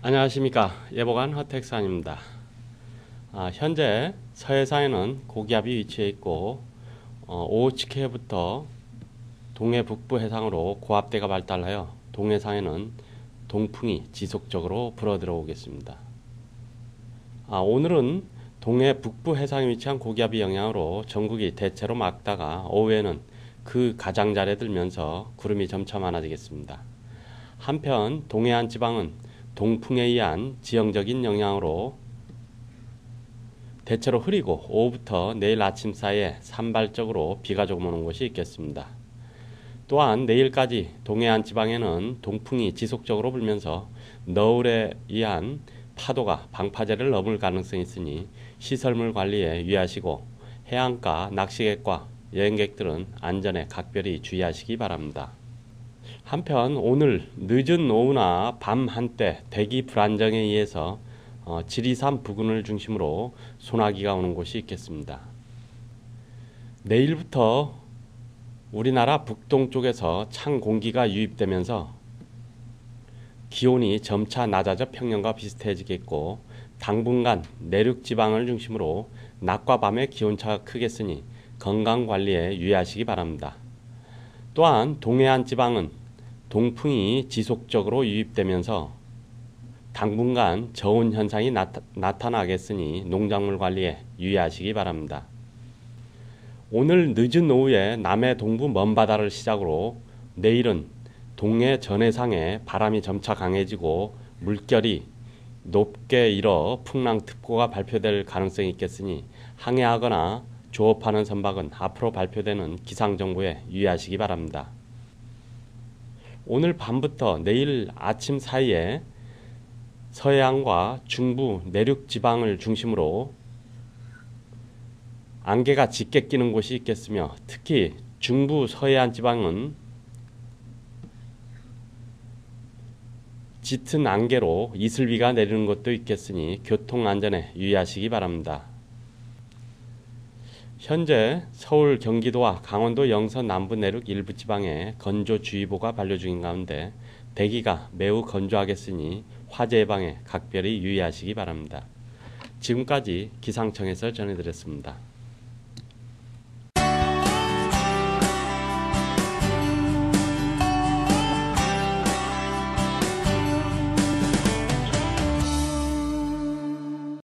안녕하십니까 예보관 허택산입니다. 아, 현재 서해상에는 고기압이 위치해 있고 어, 오후치케부터 동해 북부 해상으로 고압대가 발달하여 동해상에는 동풍이 지속적으로 불어들어오겠습니다. 아, 오늘은 동해 북부 해상에 위치한 고기압의 영향으로 전국이 대체로 맑다가 오후에는 그 가장자리에 들면서 구름이 점차 많아지겠습니다. 한편 동해안 지방은 동풍에 의한 지형적인 영향으로 대체로 흐리고 오후부터 내일 아침 사이에 산발적으로 비가 조금 오는 곳이 있겠습니다. 또한 내일까지 동해안 지방에는 동풍이 지속적으로 불면서 너울에 의한 파도가 방파제를 넘을 가능성이 있으니 시설물 관리에 유의하시고 해안가 낚시객과 여행객들은 안전에 각별히 주의하시기 바랍니다. 한편 오늘 늦은 오후나 밤 한때 대기 불안정에 의해서 어, 지리산 부근을 중심으로 소나기가 오는 곳이 있겠습니다. 내일부터 우리나라 북동쪽에서 찬 공기가 유입되면서 기온이 점차 낮아져 평년과 비슷해지겠고 당분간 내륙 지방을 중심으로 낮과 밤의 기온차가 크겠으니 건강 관리에 유의하시기 바랍니다. 또한 동해안 지방은 동풍이 지속적으로 유입되면서 당분간 저온 현상이 나타, 나타 나겠으니 농작물 관리에 유의하시기 바랍니다. 오늘 늦은 오후에 남해 동부 먼바다를 시작으로 내일은 동해 전해상에 바람이 점차 강해지고 물결이 높게 일어 풍랑특보가 발표될 가능성이 있겠으니 항해하거나 조업하는 선박은 앞으로 발표되는 기상정보에 유의하시기 바랍니다. 오늘 밤부터 내일 아침 사이에 서해안과 중부 내륙 지방을 중심으로 안개가 짙게 끼는 곳이 있겠으며 특히 중부 서해안 지방은 짙은 안개로 이슬비가 내리는 곳도 있겠으니 교통 안전에 유의하시기 바랍니다. 현재 서울, 경기도와 강원도 영서 남부 내륙 일부 지방에 건조주의보가 발효 중인 가운데 대기가 매우 건조하겠으니 화재 예방에 각별히 유의하시기 바랍니다. 지금까지 기상청에서 전해드렸습니다.